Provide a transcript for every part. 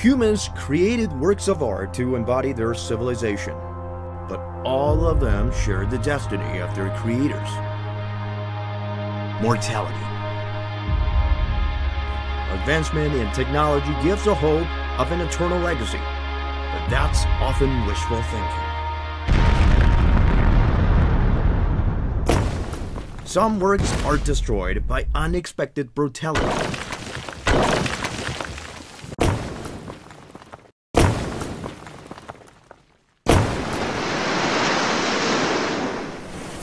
Humans created works of art to embody their civilization, but all of them shared the destiny of their creators mortality. Advancement in technology gives a hope of an eternal legacy, but that's often wishful thinking. Some works are destroyed by unexpected brutality.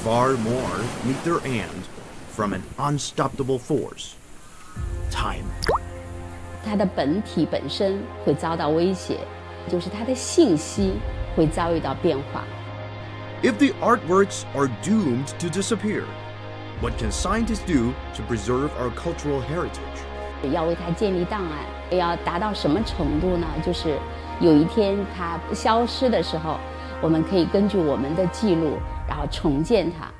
Far more meet their end from an unstoppable force time. 它的本体本身会遭到威胁，就是它的信息会遭遇到变化。If the artworks are doomed to disappear, what can scientists do to preserve our cultural heritage? 要为它建立档案，要达到什么程度呢？就是有一天它消失的时候，我们可以根据我们的记录， 然后重建它。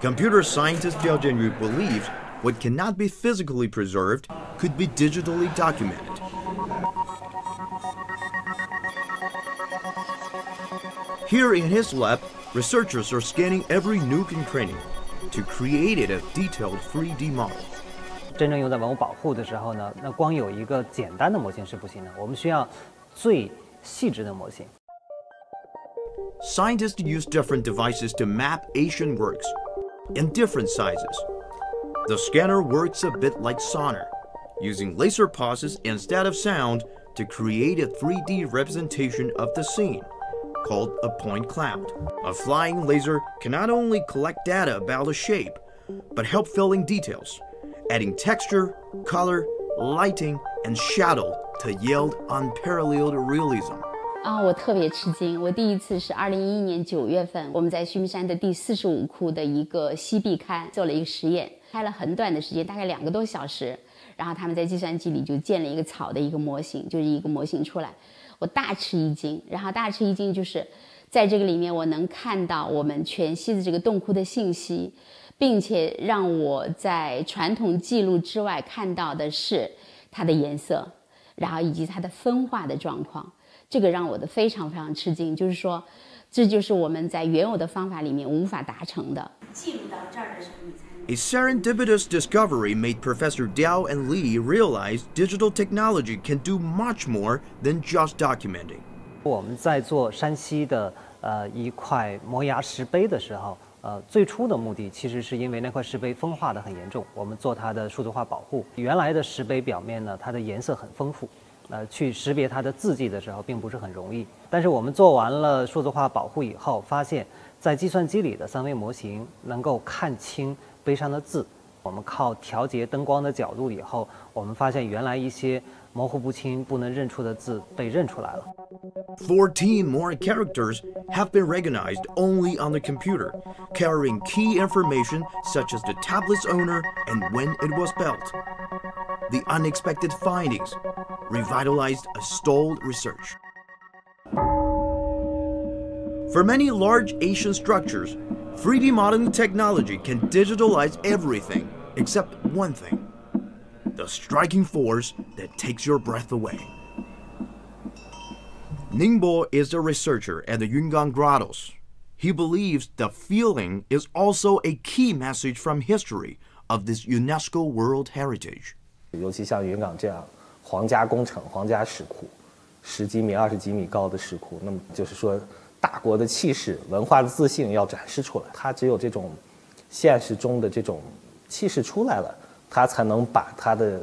Computer scientist Jiao Jianyu believes what cannot be physically preserved could be digitally documented. Here in his lab, researchers are scanning every nook and cranny to create a detailed 3D model. 真正用在文物保护的时候呢，那光有一个简单的模型是不行的，我们需要最细致的模型。Scientists use different devices to map ancient works in different sizes. The scanner works a bit like sonar, using laser pulses instead of sound to create a 3D representation of the scene, called a point cloud. A flying laser can not only collect data about a shape, but help fill in details, Adding texture, color, lighting, and shadow to yield unparalleled realism. 啊，我特别吃惊！我第一次是二零一一年九月份，我们在须弥山的第四十五窟的一个西壁龛做了一个实验，开了很短的时间，大概两个多小时。然后他们在计算机里就建了一个草的一个模型，就是一个模型出来，我大吃一惊。然后大吃一惊就是在这个里面，我能看到我们全息的这个洞窟的信息，并且让我在传统记录之外看到的是它的颜色，然后以及它的分化的状况。这个让我的非常非常吃惊，就是说，这就是我们在原有的方法里面无法达成的。记录到这儿的时候，你才。A serendipitous discovery made Professor Diao and Lee realize digital technology can do much more than just documenting. 我们在做山西的呃一块摩崖石碑的时候，呃最初的目的其实是因为那块石碑风化的很严重，我们做它的数字化保护。原来的石碑表面呢，它的颜色很丰富。呃，去识别它的字迹的时候，并不是很容易。但是我们做完了数字化保护以后，发现，在计算机里的三维模型能够看清碑上的字。我们靠调节灯光的角度以后，我们发现原来一些模糊不清、不能认出的字被认出来了。Fourteen more characters have been recognized only on the computer, carrying key information such as the tablet's owner and when it was built. The unexpected findings revitalized a stalled research. For many large Asian structures, 3D modeling technology can digitalize everything except one thing the striking force that takes your breath away. Ningbo is a researcher at the Yungang Grottoes. He believes the feeling is also a key message from history of this UNESCO World Heritage. 尤其像云冈这样皇家工程、皇家石窟，十几米、二十几米高的石窟，那么就是说，大国的气势、文化的自信要展示出来。它只有这种现实中的这种气势出来了，它才能把它的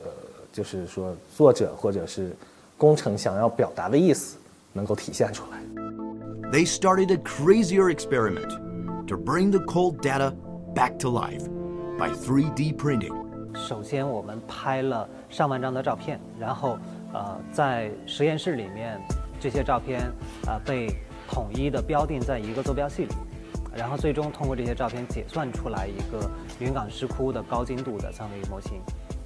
呃，就是说作者或者是工程想要表达的意思能够体现出来。They started a crazier experiment to bring the cold data back to life by 3D printing. 首先，我们拍了上万张的照片，然后，呃，在实验室里面，这些照片啊被统一的标定在一个坐标系里，然后最终通过这些照片解算出来一个云冈石窟的高精度的三维模型，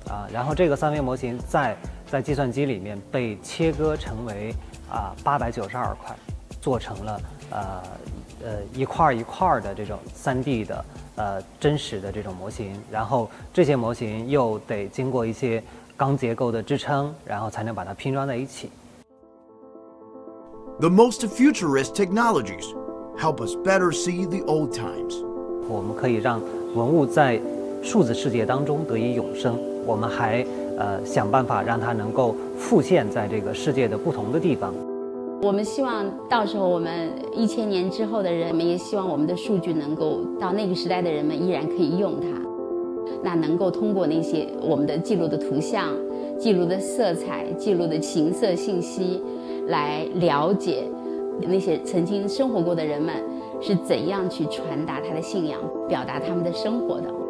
啊，然后这个三维模型在在计算机里面被切割成为啊八百九十二块，做成了呃呃一块一块的这种 3D 的呃真实的这种模型，然后这些模型又得经过一些钢结构的支撑，然后才能把它拼装在一起。The most futurist technologies help us better see the old times. 我们可以让文物在数字世界当中得以永生。我们还呃想办法让它能够复现在这个世界的不同的地方。我们希望到时候我们一千年之后的人，我们也希望我们的数据能够到那个时代的人们依然可以用它。那能够通过那些我们的记录的图像、记录的色彩、记录的形色信息，来了解那些曾经生活过的人们是怎样去传达他的信仰、表达他们的生活的。